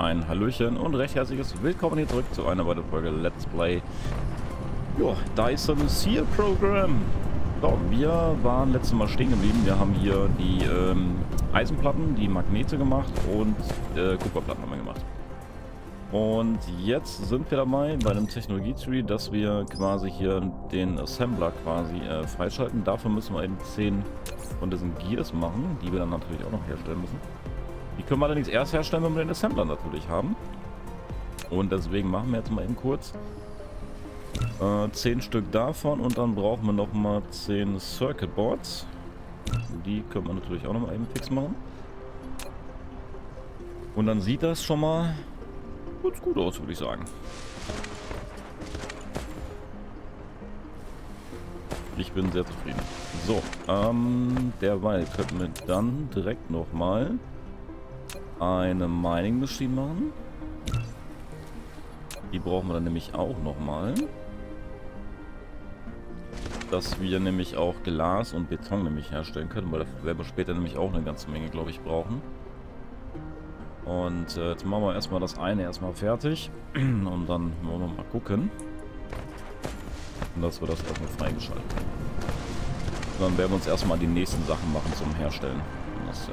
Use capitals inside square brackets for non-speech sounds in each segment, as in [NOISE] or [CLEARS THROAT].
Ein Hallöchen und recht herzliches Willkommen hier zurück zu einer weiteren Folge Let's Play jo, Dyson Seal Program. So, wir waren letztes Mal stehen geblieben. Wir haben hier die ähm, Eisenplatten, die Magnete gemacht und äh, Kupferplatten haben wir gemacht. Und jetzt sind wir dabei bei einem Technologie-Tree, dass wir quasi hier den Assembler quasi äh, freischalten. Dafür müssen wir eben 10 von diesen Gears machen, die wir dann natürlich auch noch herstellen müssen. Die können wir allerdings erst herstellen, wenn wir den Assembler natürlich haben. Und deswegen machen wir jetzt mal eben kurz äh, 10 Stück davon und dann brauchen wir noch mal 10 Circuit Boards. Die können wir natürlich auch noch mal eben fix machen. Und dann sieht das schon mal ganz gut aus, würde ich sagen. Ich bin sehr zufrieden. So, ähm, derweil könnten wir dann direkt nochmal eine Mining Machine machen. Die brauchen wir dann nämlich auch nochmal. Dass wir nämlich auch Glas und Beton nämlich herstellen können, weil dafür werden wir später nämlich auch eine ganze Menge, glaube ich, brauchen. Und äh, jetzt machen wir erstmal das eine erstmal fertig. [CLEARS THROAT] Und dann wollen wir mal gucken. Dass wir das erstmal freigeschaltet Dann werden wir uns erstmal die nächsten Sachen machen zum Herstellen. Das äh,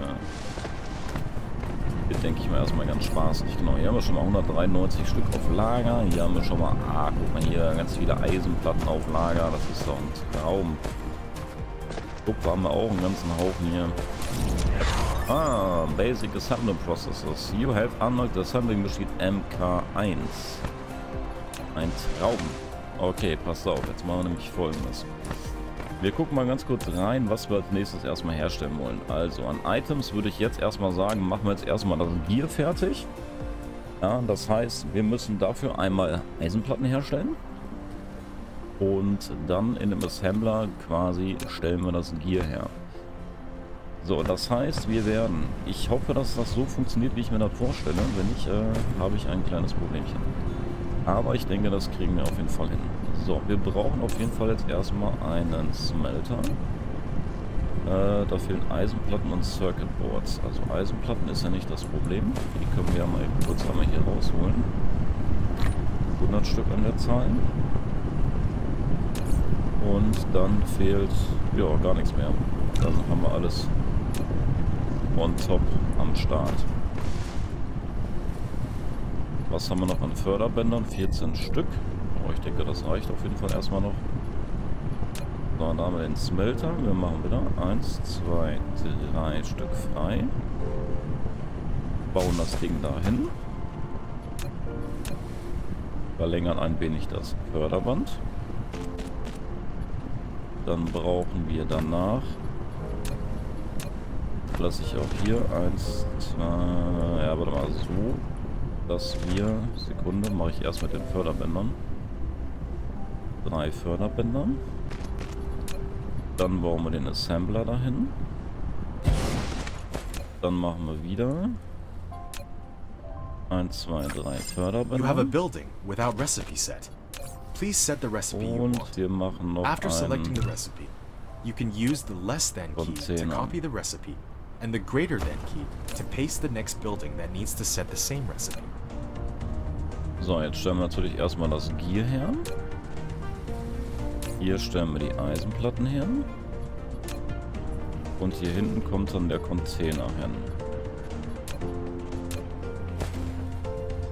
denke ich mal, erstmal ganz spaßig. Genau, hier haben wir schon mal 193 Stück auf Lager. Hier haben wir schon mal, ah, guck mal hier, ganz viele Eisenplatten auf Lager. Das ist doch ein Traum. Kupfer haben wir auch einen ganzen Haufen hier. Ah, Basic Assembly Processes. You have unlocked the Assembling Machine MK1. Ein Traum. Okay, passt auf. Jetzt machen wir nämlich folgendes. Wir gucken mal ganz kurz rein, was wir als nächstes erstmal herstellen wollen. Also an Items würde ich jetzt erstmal sagen, machen wir jetzt erstmal das Gear fertig. Ja, das heißt, wir müssen dafür einmal Eisenplatten herstellen. Und dann in dem Assembler quasi stellen wir das Gear her. So, das heißt, wir werden... Ich hoffe, dass das so funktioniert, wie ich mir das vorstelle. Wenn nicht, äh, habe ich ein kleines Problemchen. Aber ich denke, das kriegen wir auf jeden Fall hin. So, wir brauchen auf jeden Fall jetzt erstmal einen Smelter. Äh, da fehlen Eisenplatten und Circuit Boards. Also Eisenplatten ist ja nicht das Problem. Die können wir ja mal kurz einmal hier rausholen. 100 Stück an der Zahl. Und dann fehlt ja gar nichts mehr. Dann haben wir alles on top am Start. Was haben wir noch an Förderbändern? 14 Stück. Oh, ich denke, das reicht auf jeden Fall erstmal noch. So, dann haben wir den Smelter. Wir machen wieder 1, 2, 3 Stück frei. Bauen das Ding dahin. Verlängern ein wenig das Förderband. Dann brauchen wir danach lasse ich auch hier eins, zwei, ja, warte mal, so, dass wir, Sekunde, mache ich erst mit den Förderbändern. Drei Förderbändern. Dann bauen wir den Assembler dahin. Dann machen wir wieder 1, 2, 3 Förderbänder. You have a building without recipe set. Please set the recipe Und you want. wir machen noch After selecting the recipe, you can use the less than key to copy the recipe and the greater than key to paste the next building that needs to set the same recipe. So, jetzt stellen wir natürlich erstmal das Gear her. Hier stellen wir die Eisenplatten her. Und hier hinten kommt dann der Container hin.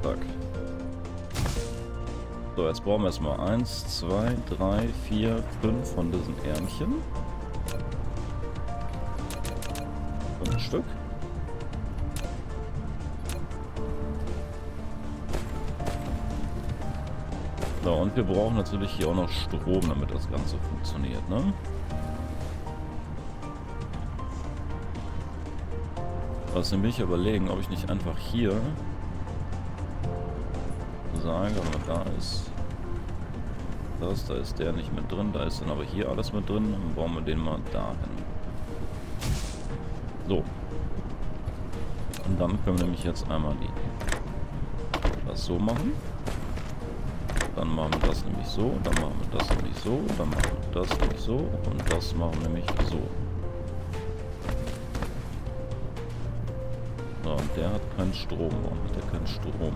Zack. So, jetzt brauchen wir erstmal 1, 2, 3, 4, 5 von diesen Ärmchen. ein Stück. So, und wir brauchen natürlich hier auch noch Strom, damit das Ganze funktioniert, ne? Was nämlich überlegen, ob ich nicht einfach hier sage, aber da ist das, da ist der nicht mit drin, da ist dann aber hier alles mit drin, dann bauen wir den mal dahin. So. Und dann können wir nämlich jetzt einmal die das so machen. Dann machen wir das nämlich so, dann machen wir das nämlich so, dann machen wir das nämlich so und das machen wir nämlich so. So, und Der hat keinen Strom. Warum hat der keinen Strom?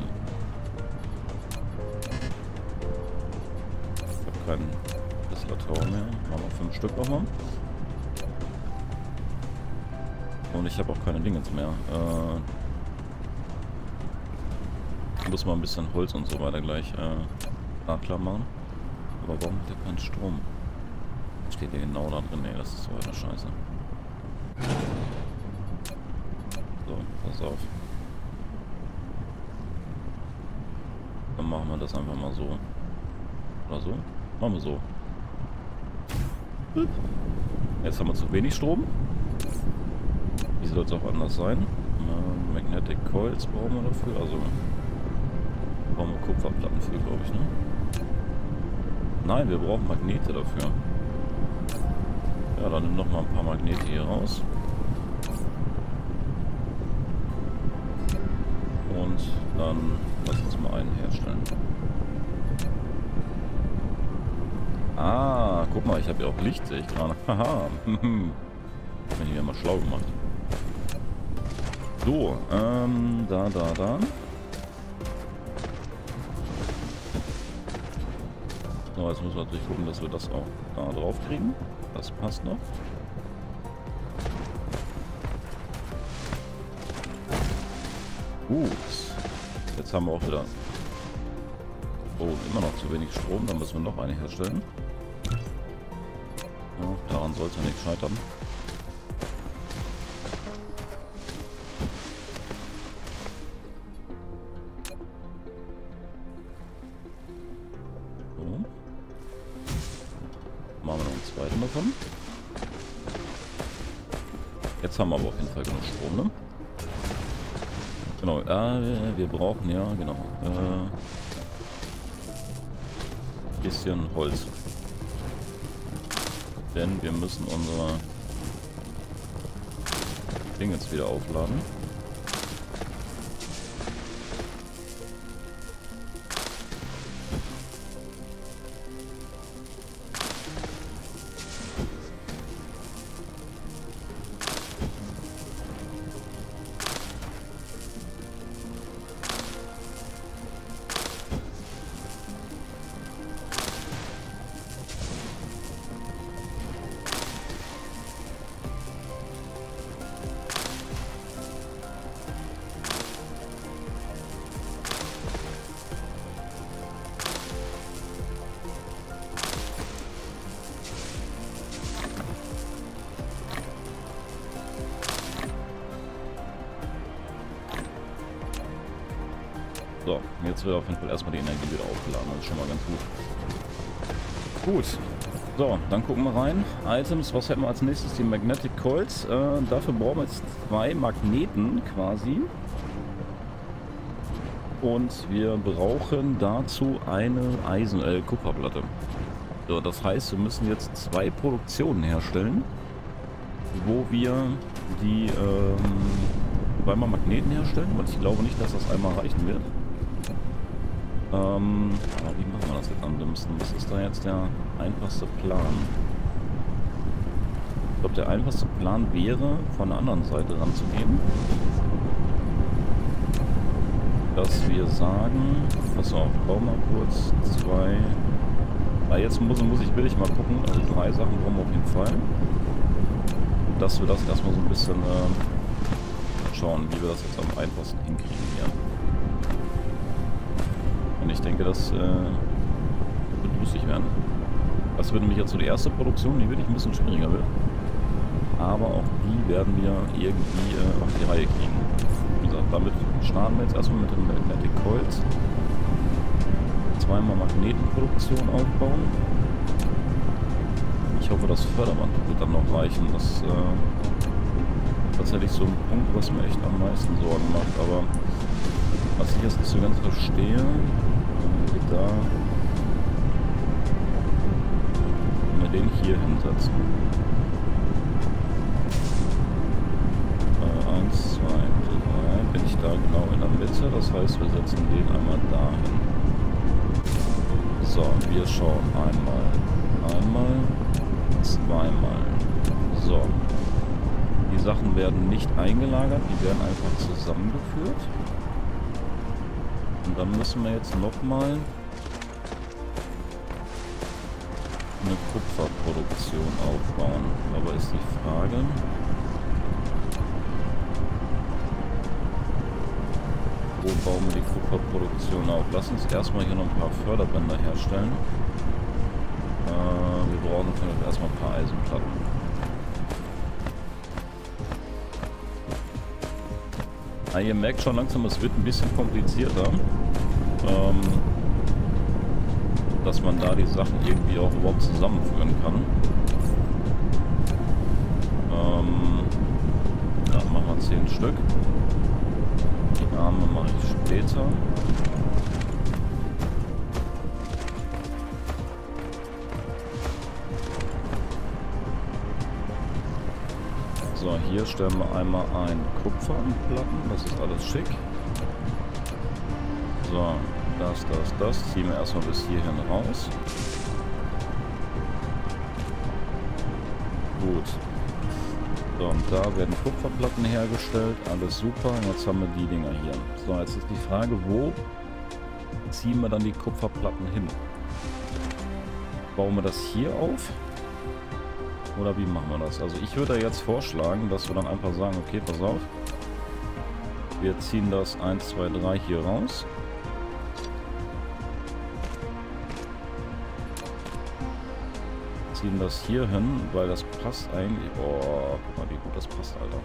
Ich habe keinen Distillator mehr. Machen wir fünf Stück nochmal. Und ich habe auch keine Dingens mehr. Äh, muss mal ein bisschen Holz und so weiter gleich äh, nachklammern. Aber warum hat der keinen Strom? Steht der genau da drin? Ne, das ist so eine Scheiße. So, pass auf. Dann machen wir das einfach mal so. Oder so? Machen wir so. Jetzt haben wir zu wenig Strom. Wie soll es auch anders sein? Magnetic Coils brauchen wir dafür. Also brauchen wir Kupferplatten für, glaube ich, ne? Nein, wir brauchen Magnete dafür. Ja, dann nimm noch mal ein paar Magnete hier raus. Und dann lass uns mal einen herstellen. Ah, guck mal, ich habe ja auch Licht, sehe ich gerade. [LAUGHS] Haha. Bin ich mir mal schlau gemacht. So, ähm, da, da, da. So, jetzt müssen wir natürlich gucken, dass wir das auch da drauf kriegen. Das passt noch. Gut. Jetzt haben wir auch wieder... Oh, immer noch zu wenig Strom. Dann müssen wir noch eine herstellen. Ja, daran sollte ja nicht scheitern. Wir brauchen ja, genau, äh, bisschen Holz. Denn wir müssen unser Ding jetzt wieder aufladen. Jetzt wird auf jeden Fall erstmal die Energie wieder aufgeladen. Das ist schon mal ganz gut. Gut. So, dann gucken wir rein. Items, was hätten wir als nächstes? Die Magnetic Coils. Äh, dafür brauchen wir jetzt zwei Magneten quasi. Und wir brauchen dazu eine Eisen äh, Kupferplatte. So, das heißt, wir müssen jetzt zwei Produktionen herstellen, wo wir die ähm, zweimal Magneten herstellen, weil ich glaube nicht, dass das einmal reichen wird. Ähm, aber wie machen wir das jetzt am dümmsten? Was ist da jetzt der einfachste Plan? Ich glaube, der einfachste Plan wäre, von der anderen Seite ranzugehen. Dass wir sagen, pass auf, bau mal kurz zwei... Ah, jetzt muss, muss ich billig mal gucken, also drei Sachen brauchen wir auf jeden Fall. Dass wir das erstmal so ein bisschen äh, schauen, wie wir das jetzt am einfachsten hinkriegen hier. Und ich denke, das äh, wird lustig werden. Das wird nämlich jetzt so die erste Produktion, die wirklich ein bisschen schwieriger wird. Aber auch die werden wir irgendwie äh, auf die Reihe kriegen. Wie gesagt, damit starten wir jetzt erstmal mit den Magnetic Coils. Zweimal Magnetenproduktion aufbauen. Ich hoffe, das Förderband wird dann noch reichen. Das ist äh, tatsächlich so ein Punkt, was mir echt am meisten Sorgen macht. Aber was ich jetzt nicht so ganz verstehe, da wir den hier hinsetzen. Äh, eins, zwei, drei. Bin ich da genau in der Mitte. Das heißt, wir setzen den einmal dahin. So, wir schauen einmal, einmal, zweimal. So. Die Sachen werden nicht eingelagert, die werden einfach zusammengeführt. Und dann müssen wir jetzt nochmal eine Kupferproduktion aufbauen. Aber ist die Frage... Wo bauen wir die Kupferproduktion auf? Lass uns erstmal hier noch ein paar Förderbänder herstellen. Äh, wir brauchen natürlich erstmal ein paar Eisenplatten. Ah, ihr merkt schon langsam, es wird ein bisschen komplizierter. Ähm, dass man da die Sachen irgendwie auch überhaupt zusammenführen kann. Ähm, ja, machen wir 10 Stück. Die Arme mache ich später. So, hier stellen wir einmal ein Kupferplatten. Das ist alles schick. So, das, das, das. Ziehen wir erstmal bis hierhin raus. Gut. So, und da werden Kupferplatten hergestellt. Alles super. Jetzt haben wir die Dinger hier. So, jetzt ist die Frage, wo ziehen wir dann die Kupferplatten hin? Bauen wir das hier auf? Oder wie machen wir das? Also ich würde jetzt vorschlagen, dass wir dann einfach sagen, okay, pass auf. Wir ziehen das 1, 2, 3 hier raus. Ziehen das hier hin, weil das passt eigentlich. Boah, guck mal, wie gut das passt, Alter.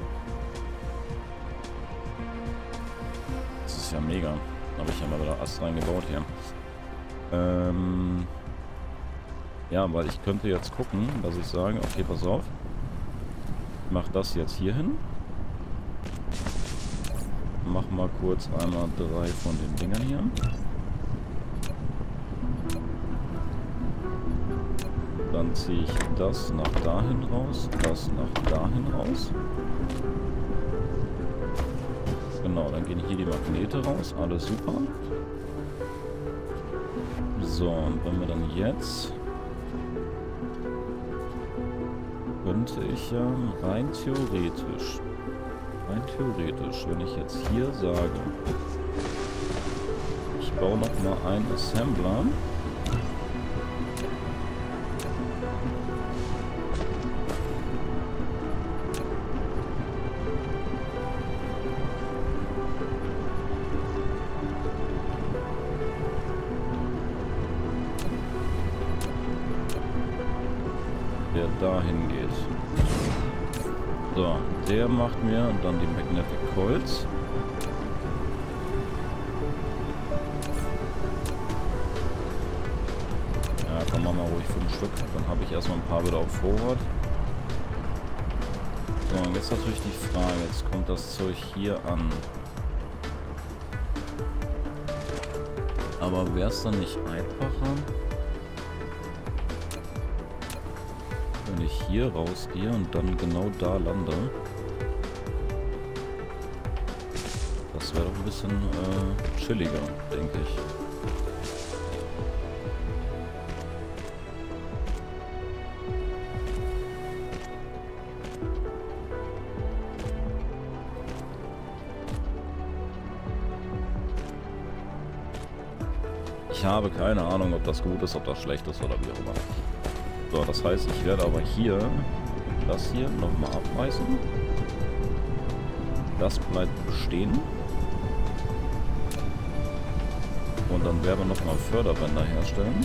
Das ist ja mega. Habe ich ja mal wieder Ast reingebaut hier. Ähm ja, weil ich könnte jetzt gucken, dass ich sage, okay, pass auf. Ich mach das jetzt hier hin. Mach mal kurz einmal drei von den Dingern hier. Dann ziehe ich das nach dahin raus, das nach dahin raus. Genau, dann gehen hier die Magnete raus, alles super. So, und wenn wir dann jetzt... Könnte ich ja rein theoretisch, rein theoretisch, wenn ich jetzt hier sage, ich baue noch mal einen Assembler, Stück. Dann habe ich erstmal ein paar wieder auf Vorrat. So, und jetzt natürlich die Frage, jetzt kommt das Zeug hier an. Aber wäre es dann nicht einfacher? wenn ich hier rausgehe und dann genau da lande. Das wäre doch ein bisschen äh, chilliger, denke ich. Habe keine Ahnung, ob das gut ist, ob das schlecht ist oder wie auch immer. So, das heißt, ich werde aber hier das hier nochmal abreißen. Das bleibt bestehen. Und dann werden wir nochmal Förderbänder herstellen.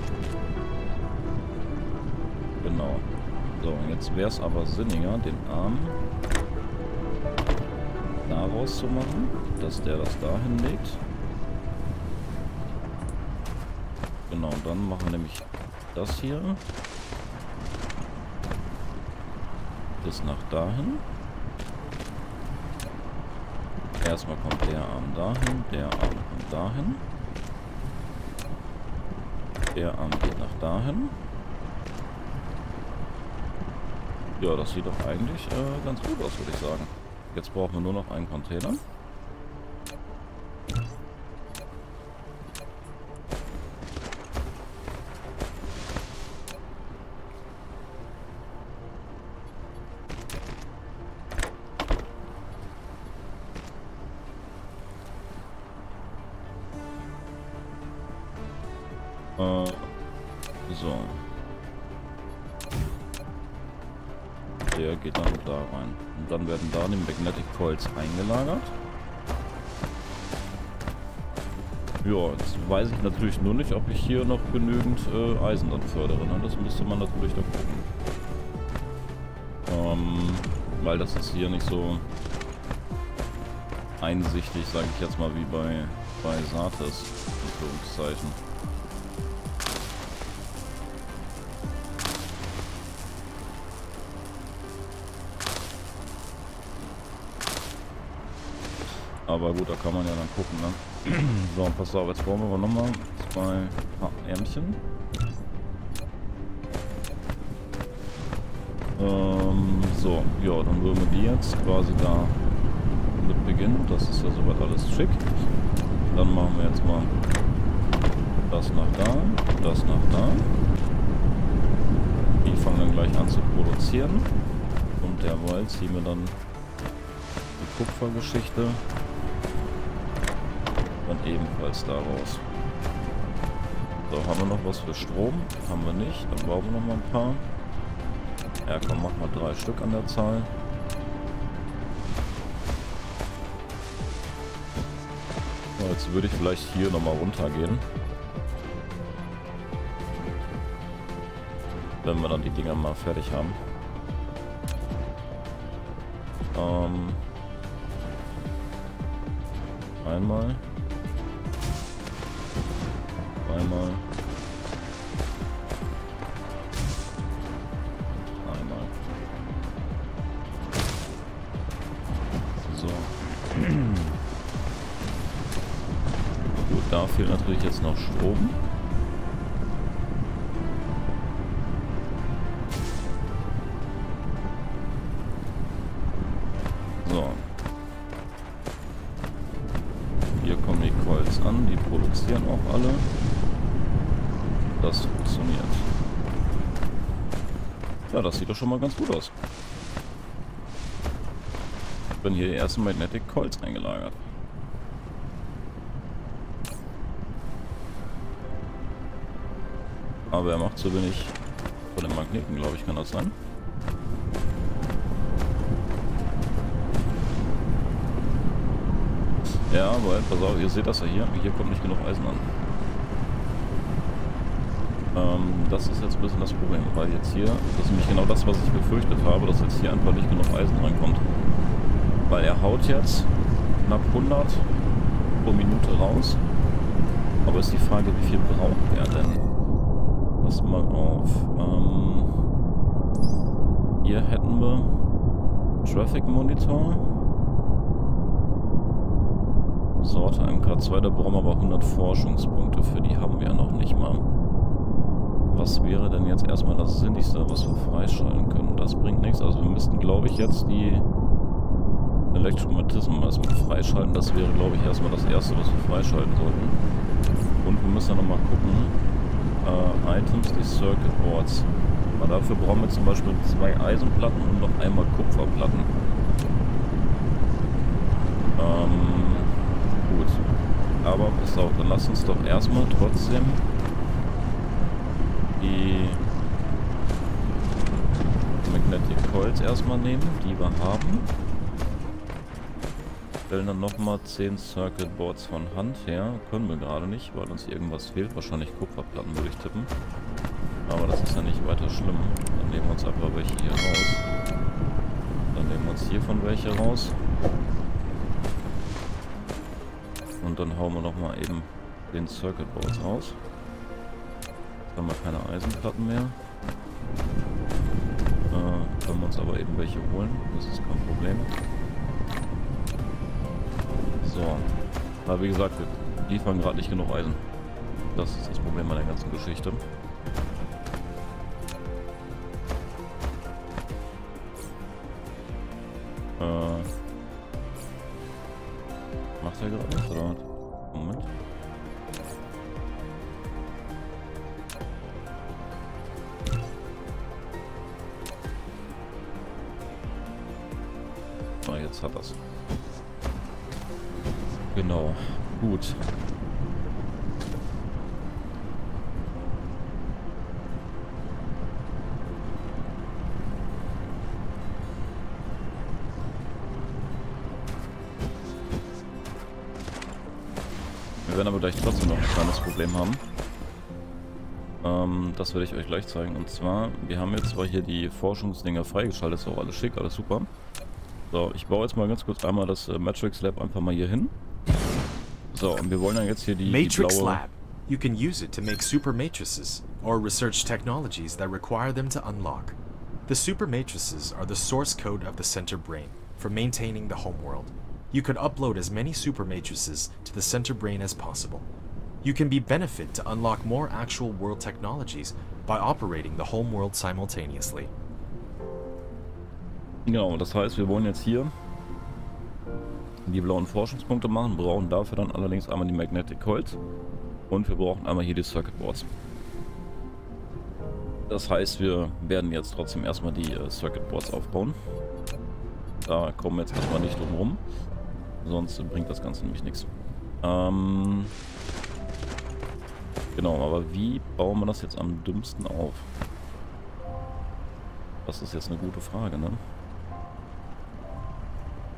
So, jetzt wäre es aber sinniger, den Arm daraus zu machen, dass der das dahin legt. Genau, dann machen wir nämlich das hier. Bis nach dahin. Erstmal kommt der Arm dahin, der Arm kommt dahin. Der Arm geht nach dahin. Ja, das sieht doch eigentlich äh, ganz gut aus, würde ich sagen. Jetzt brauchen wir nur noch einen Container. Dann werden da die Magnetic Coils eingelagert. Ja, jetzt weiß ich natürlich nur nicht, ob ich hier noch genügend äh, Eisen dann fördere. Ne? Das müsste man natürlich dann gucken. Ähm, weil das ist hier nicht so einsichtig, sage ich jetzt mal, wie bei, bei Satis, in Anführungszeichen. Aber gut, da kann man ja dann gucken, ne? [CLEARS THROAT] so, pass auf, jetzt brauchen wir nochmal zwei Ärmchen. Ähm, so, ja, dann würden wir die jetzt quasi da mit beginnen. Das ist ja soweit alles schick. Dann machen wir jetzt mal das nach da, das nach da. Die fangen dann gleich an zu produzieren. Und derweil ziehen wir dann die Kupfergeschichte dann ebenfalls daraus. So, haben wir noch was für Strom? Haben wir nicht. Dann brauchen wir noch mal ein paar. Ja, komm, mach mal drei Stück an der Zahl. So, jetzt würde ich vielleicht hier noch mal runtergehen. Wenn wir dann die Dinger mal fertig haben. So. Gut, da fehlt natürlich jetzt noch Strom. So. Hier kommen die Coils an, die produzieren auch alle das funktioniert. Ja, das sieht doch schon mal ganz gut aus. Bin hier die ersten Magnetic Coils eingelagert. Aber er macht zu wenig von den Magneten, glaube ich, kann das sein. Ja, weil, pass auf, ihr seht das ja hier. Hier kommt nicht genug Eisen an. Ähm, das ist jetzt ein bisschen das Problem, weil jetzt hier, das ist nämlich genau das, was ich befürchtet habe, dass jetzt hier einfach nicht genug Eisen reinkommt. Weil er haut jetzt knapp 100 pro Minute raus. Aber ist die Frage, wie viel braucht er denn? Pass mal auf. Ähm, hier hätten wir Traffic Monitor. Sorte MK2, da brauchen wir aber 100 Forschungspunkte für, die haben wir ja noch nicht mal was wäre denn jetzt erstmal das Sinnigste, was wir freischalten können? Das bringt nichts. Also wir müssten, glaube ich, jetzt die Elektromagnetismus erstmal freischalten. Das wäre, glaube ich, erstmal das Erste, was wir freischalten sollten. Und wir müssen dann nochmal gucken, äh, Items, die Circuit Boards. Aber dafür brauchen wir zum Beispiel zwei Eisenplatten und noch einmal Kupferplatten. Ähm, gut. Aber pass auf, dann lass uns doch erstmal trotzdem die Magnetic Coils erstmal nehmen, die wir haben. Stellen dann nochmal 10 Circuit Boards von Hand her. Können wir gerade nicht, weil uns irgendwas fehlt. Wahrscheinlich Kupferplatten würde ich tippen. Aber das ist ja nicht weiter schlimm. Dann nehmen wir uns einfach welche hier raus. Dann nehmen wir uns hiervon welche raus. Und dann hauen wir nochmal eben den Circuit Boards raus. Jetzt haben wir keine Eisenplatten mehr. Äh, können wir uns aber eben welche holen. Das ist kein Problem. So. Aber wie gesagt, wir liefern gerade nicht genug Eisen. Das ist das Problem bei der ganzen Geschichte. Äh, macht er gerade was oder? Moment. Wir werden aber gleich trotzdem noch ein kleines Problem haben. Ähm, das werde ich euch gleich zeigen. Und zwar, wir haben jetzt zwar hier die Forschungsdinger freigeschaltet, ist auch alles schick, alles super. So, ich baue jetzt mal ganz kurz einmal das äh, Matrix Lab einfach mal hier hin. So, und wir wollen dann jetzt hier die, Matrix die blaue... Lab. You can use it to make super matrices, or research technologies that require them to unlock. The super matrices are the source code of the center brain for maintaining the homeworld. You could upload as many super matrices to the center brain as possible. You can be benefit to unlock more actual world technologies by operating the home world simultaneously. Genau, das heißt, wir wollen jetzt hier die blauen Forschungspunkte machen, brauchen dafür dann allerdings einmal die Magnetic Coils und wir brauchen einmal hier die Circuit Boards. Das heißt, wir werden jetzt trotzdem erstmal die äh, Circuit Boards aufbauen. Da kommen wir jetzt erstmal nicht drum rum, sonst bringt das Ganze nämlich nichts. Ähm genau, aber wie bauen wir das jetzt am dümmsten auf? Das ist jetzt eine gute Frage, ne?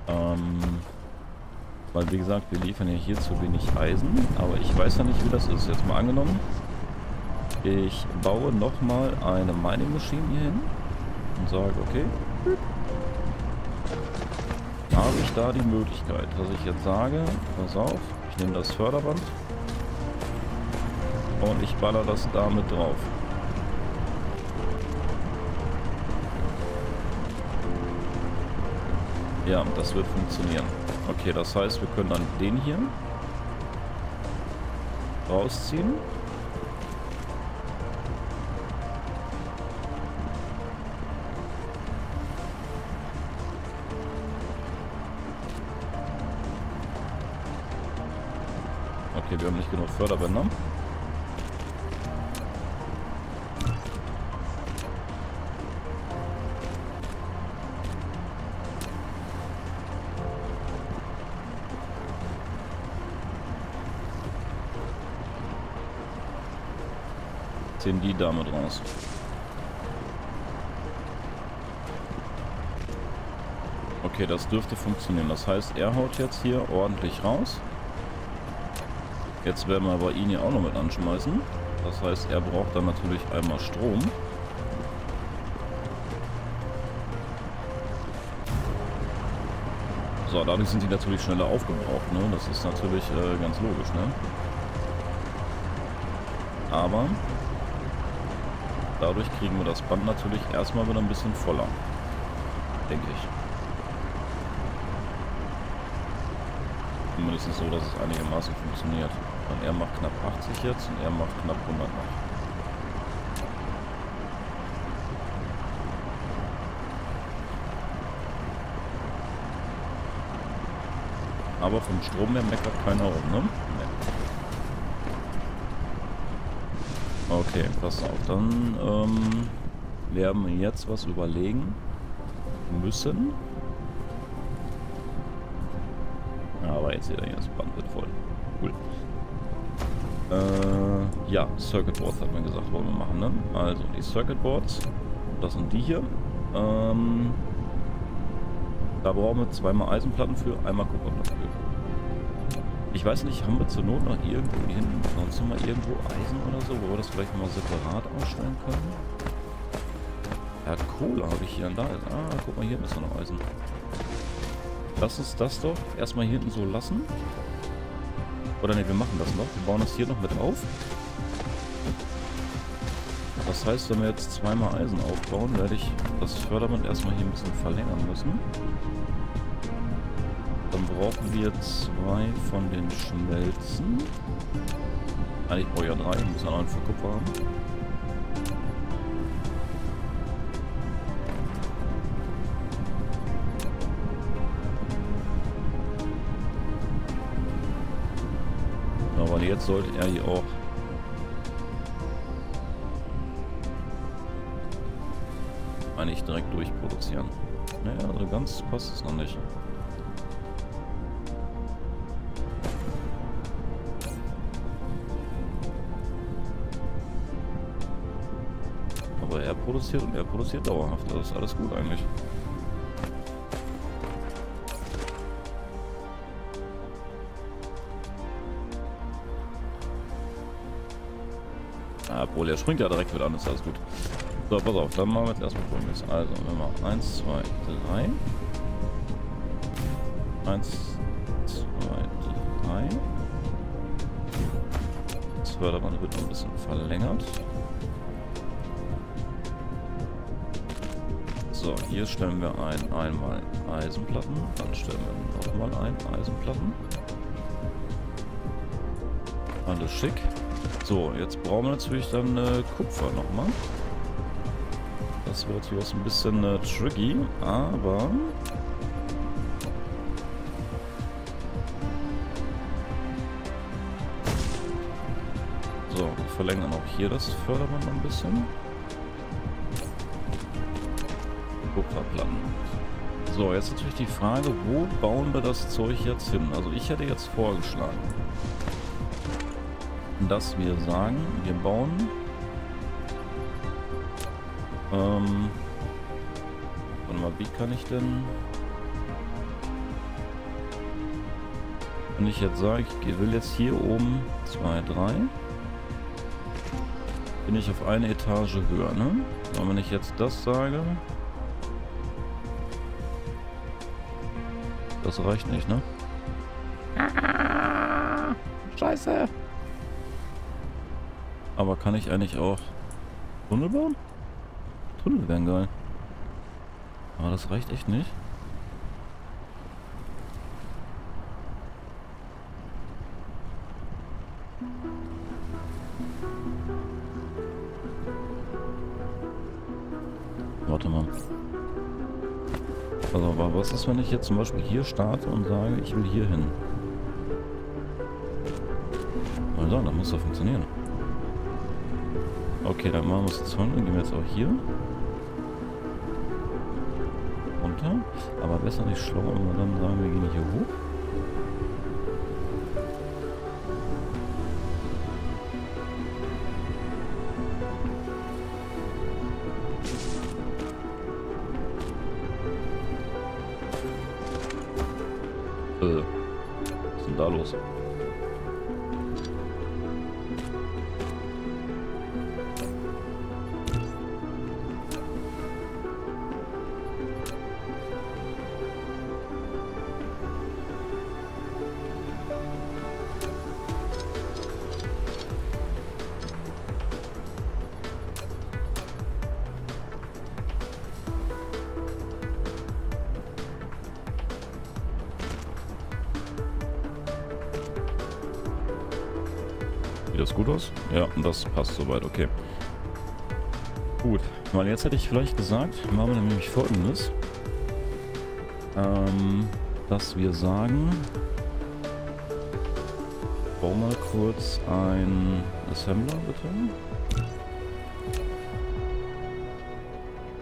Ähm, weil wie gesagt, wir liefern ja hier zu wenig Eisen, aber ich weiß ja nicht, wie das ist. Jetzt mal angenommen, ich baue nochmal eine Mining Machine hier hin und sage, okay, habe ich da die Möglichkeit, dass ich jetzt sage, pass auf, ich nehme das Förderband und ich baller das damit drauf. Ja, das wird funktionieren. Okay, das heißt, wir können dann den hier rausziehen. Förderbänder. Ziehen die damit raus. Okay, das dürfte funktionieren. Das heißt, er haut jetzt hier ordentlich raus. Jetzt werden wir aber ihn hier auch noch mit anschmeißen. Das heißt, er braucht dann natürlich einmal Strom. So, dadurch sind die natürlich schneller aufgebraucht. Ne? Das ist natürlich äh, ganz logisch. Ne? Aber dadurch kriegen wir das Band natürlich erstmal wieder ein bisschen voller. Denke ich. Zumindest so, dass es einigermaßen funktioniert. Und er macht knapp 80 jetzt und er macht knapp 100 noch. Aber vom Strom her meckert keiner rum, ne? Nee. Okay, pass auf. Dann ähm, werden wir jetzt was überlegen müssen. Aber jetzt seht ihr, das Band wird voll. Cool. Äh, ja, Circuit Boards hat man gesagt, wollen wir machen, ne? Also, die Circuit Boards, das sind die hier. Ähm, da brauchen wir zweimal Eisenplatten für, einmal Kupferplatten für. Ich weiß nicht, haben wir zur Not noch irgendwo hier hinten sonst noch mal irgendwo Eisen oder so, wo wir das vielleicht mal separat ausstellen können? Ja, Kohle habe ich hier. Da ist, ah, guck mal, hier ist noch Eisen. Lass uns das doch erstmal hier hinten so lassen. Oder ne, wir machen das noch. Wir bauen das hier noch mit auf. Das heißt, wenn wir jetzt zweimal Eisen aufbauen, werde ich das Förderband erstmal hier ein bisschen verlängern müssen. Dann brauchen wir zwei von den Schmelzen. Eigentlich brauche ich ja drei, ich muss ja noch einen für Kupfer haben. Jetzt sollte er hier auch eigentlich direkt durchproduzieren. Naja, also ganz passt es noch nicht. Aber er produziert und er produziert dauerhaft. Das ist alles gut eigentlich. Obwohl, er springt ja direkt wieder an, ist alles gut. So, pass auf, dann machen wir jetzt erstmal folgendes. Also, wenn wir 1, 2, 3. 1, 2, 3. Das Förderband wird noch ein bisschen verlängert. So, hier stellen wir ein einmal Eisenplatten, dann stellen wir nochmal ein Eisenplatten. Alles schick. So, jetzt brauchen wir natürlich dann äh, Kupfer nochmal. Das wird hier ein bisschen äh, tricky, aber... So, wir verlängern auch hier das Förderband ein bisschen. Kupferplatten. So, jetzt natürlich die Frage, wo bauen wir das Zeug jetzt hin? Also ich hätte jetzt vorgeschlagen, dass wir sagen, wir bauen ähm, warte mal, wie kann ich denn wenn ich jetzt sage, ich will jetzt hier oben 2, 3 bin ich auf eine Etage höher, ne? Und wenn ich jetzt das sage das reicht nicht, ne? [LAUGHS] Scheiße! Aber kann ich eigentlich auch Tunnel bauen? Tunnel wären geil. Aber das reicht echt nicht. Warte mal. Also, was ist, wenn ich jetzt zum Beispiel hier starte und sage, ich will hier hin? Also, dann muss das funktionieren. Okay, dann machen wir es jetzt Dann gehen wir jetzt auch hier. Runter. Aber besser nicht schlau, wenn wir dann sagen, wir gehen hier hoch. Das gut aus? Ja, das passt soweit, okay. Gut, weil jetzt hätte ich vielleicht gesagt, machen wir nämlich folgendes. Ähm, dass wir sagen, bau mal kurz ein Assembler, bitte.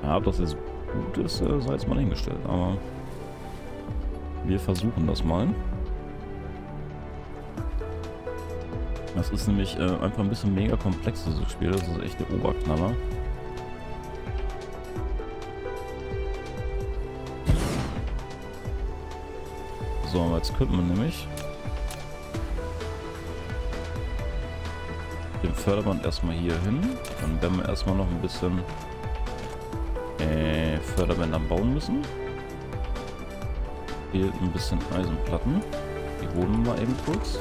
Ja, ob das jetzt gut ist, äh, sei jetzt mal hingestellt, aber wir versuchen das mal. Das ist nämlich äh, einfach ein bisschen mega komplex, dieses Spiel. Das ist echt der Oberknaller. So, jetzt könnte man nämlich den Förderband erstmal hier hin. Dann werden wir erstmal noch ein bisschen äh, Förderbänder bauen müssen. Fehlt ein bisschen Eisenplatten. Die holen wir eben kurz.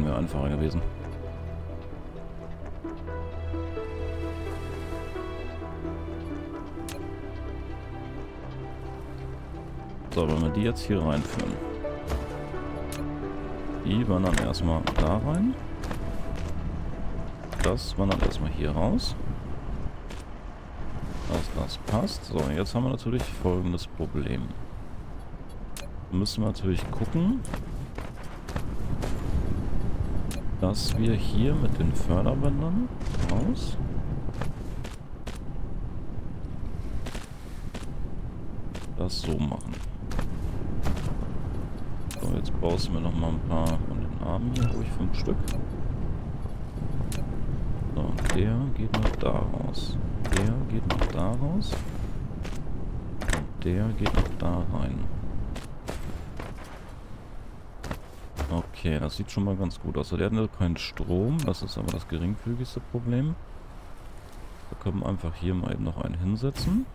Können, wäre einfacher gewesen. So, wenn wir die jetzt hier reinführen. Die wandern erstmal da rein. Das wandert erstmal hier raus. Dass das passt. So, jetzt haben wir natürlich folgendes Problem. Müssen wir natürlich gucken, dass wir hier mit den Förderbändern raus das so machen. So, jetzt brauchst du mir noch mal ein paar von den Armen hier, ruhig fünf Stück. So, der geht noch da raus. Der geht noch da raus. Und der geht noch da rein. Okay, das sieht schon mal ganz gut aus. Der hat keinen Strom, das ist aber das geringfügigste Problem. Da können wir einfach hier mal eben noch einen hinsetzen.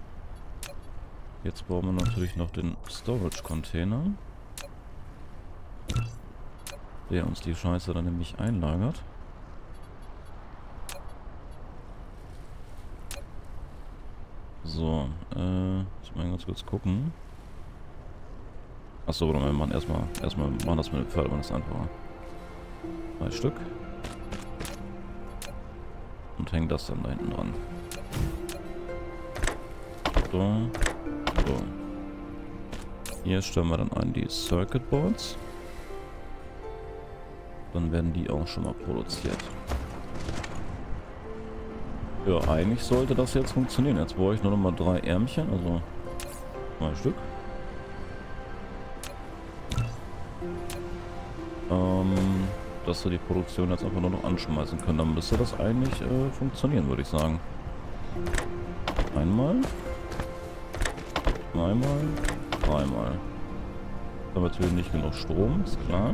Jetzt brauchen wir natürlich noch den Storage Container. Der uns die Scheiße dann nämlich einlagert. So, äh, muss mal ganz kurz gucken. Achso, wir machen erstmal, erstmal machen das mit dem Förderband, ist einfacher. Drei Stück. Und hängen das dann da hinten dran. So. So. Hier stellen wir dann ein die Circuit Boards. Dann werden die auch schon mal produziert. Ja, eigentlich sollte das jetzt funktionieren. Jetzt brauche ich nur noch mal drei Ärmchen, also zwei Stück. Dass wir die Produktion jetzt einfach nur noch anschmeißen können. Dann müsste das eigentlich äh, funktionieren, würde ich sagen. Einmal. Zweimal. Dreimal. Wir natürlich nicht genug Strom, ist klar.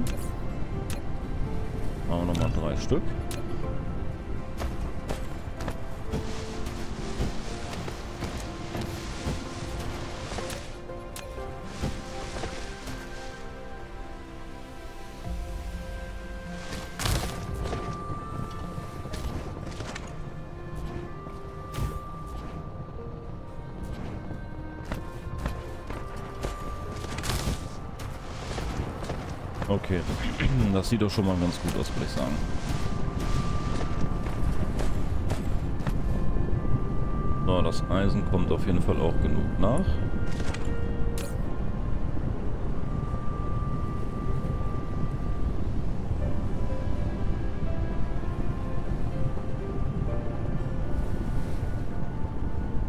Machen wir nochmal drei Stück. Okay, [CLEARS THROAT] das sieht doch schon mal ganz gut aus, würde ich sagen. So, das Eisen kommt auf jeden Fall auch genug nach.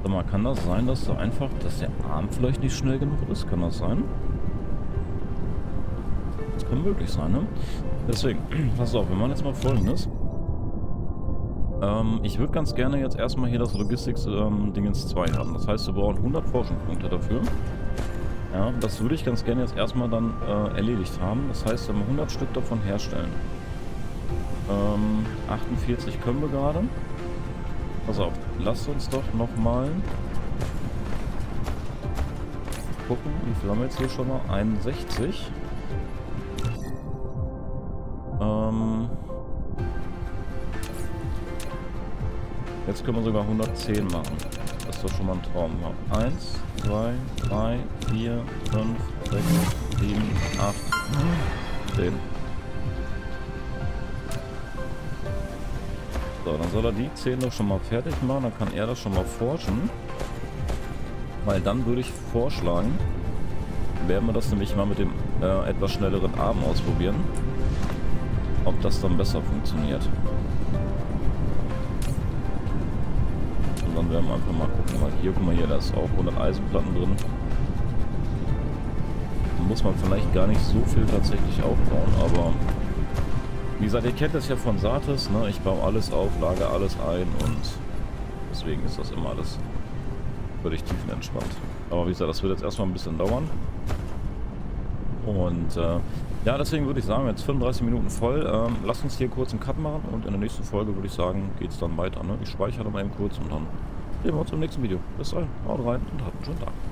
Sag mal, kann das sein, dass da einfach, dass der Arm vielleicht nicht schnell genug ist? Kann das sein? Kann möglich sein, ne? Deswegen, [CLEARS THROAT] pass auf, wir machen jetzt mal folgendes. Ähm, ich würde ganz gerne jetzt erstmal hier das Logistics-Dingens ähm, 2 haben. Das heißt, wir brauchen 100 Forschungspunkte dafür. Ja, das würde ich ganz gerne jetzt erstmal dann äh, erledigt haben. Das heißt, wenn wir 100 Stück davon herstellen. Ähm, 48 können wir gerade. Pass auf, lasst uns doch nochmal gucken, wie viel haben wir jetzt hier schon mal? 61. Jetzt können wir sogar 110 machen. Das ist doch schon mal ein Traum. 1, 2, 3, 4, 5, 6, 7, 8, 10. So, dann soll er die 10 doch schon mal fertig machen. Dann kann er das schon mal forschen. Weil dann würde ich vorschlagen, werden wir das nämlich mal mit dem äh, etwas schnelleren Arm ausprobieren ob das dann besser funktioniert. Werden wir einfach mal gucken, weil hier, guck mal hier, da ist auch 100 Eisenplatten drin. Muss man vielleicht gar nicht so viel tatsächlich aufbauen, aber wie gesagt, ihr kennt das ja von Satis, ne? Ich baue alles auf, lage alles ein und deswegen ist das immer alles völlig tiefenentspannt. Aber wie gesagt, das wird jetzt erstmal ein bisschen dauern. Und äh, ja, deswegen würde ich sagen, jetzt 35 Minuten voll. Ähm, lasst uns hier kurz einen Cut machen und in der nächsten Folge würde ich sagen, geht es dann weiter. Ne? Ich speichere mal eben kurz und dann sehen wir uns im nächsten Video. Bis dahin, haut rein und habt einen schönen Tag.